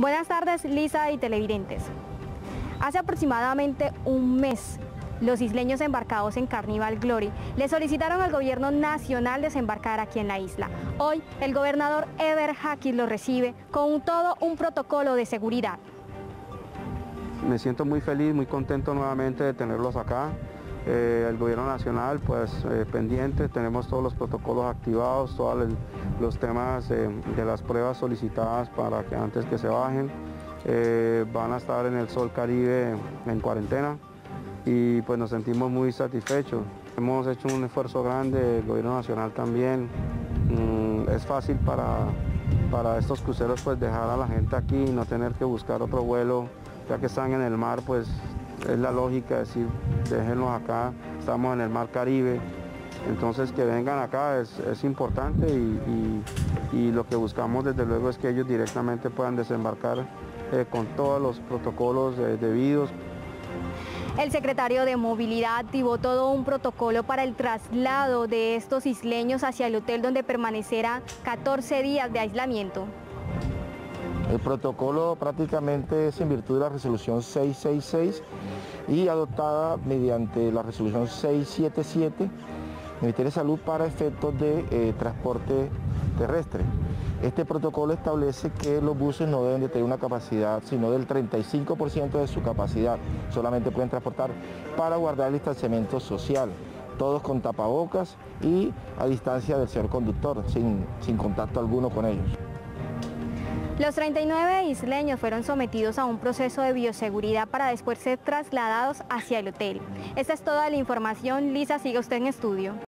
Buenas tardes, Lisa y televidentes. Hace aproximadamente un mes, los isleños embarcados en Carnival Glory le solicitaron al gobierno nacional desembarcar aquí en la isla. Hoy, el gobernador Eber Haki los recibe con todo un protocolo de seguridad. Me siento muy feliz, muy contento nuevamente de tenerlos acá. Eh, el gobierno nacional pues eh, pendiente, tenemos todos los protocolos activados, todos los temas de las pruebas solicitadas para que antes que se bajen. Eh, van a estar en el Sol Caribe en cuarentena y pues nos sentimos muy satisfechos. Hemos hecho un esfuerzo grande, el gobierno nacional también. Mm, es fácil para, para estos cruceros pues dejar a la gente aquí y no tener que buscar otro vuelo, ya que están en el mar pues es la lógica decir, déjenlos acá, estamos en el mar Caribe, entonces que vengan acá es, importante y, lo que buscamos desde luego es que ellos directamente puedan desembarcar eh, con todos los protocolos eh, debidos. El secretario de Movilidad activó todo un protocolo para el traslado de estos isleños hacia el hotel donde permanecerá 14 días de aislamiento. El protocolo prácticamente es en virtud de la resolución 666 y adoptada mediante la resolución 677 del Ministerio de Salud para efectos de eh, transporte terrestre. Este protocolo establece que los buses no deben de tener una capacidad sino del 35% de su capacidad, solamente pueden transportar para guardar el distanciamiento social, todos con tapabocas y a distancia del señor conductor, sin, sin contacto alguno con ellos. Los 39 isleños fueron sometidos a un proceso de bioseguridad para después ser trasladados hacia el hotel. Esta es toda la información. Lisa, sigue usted en estudio.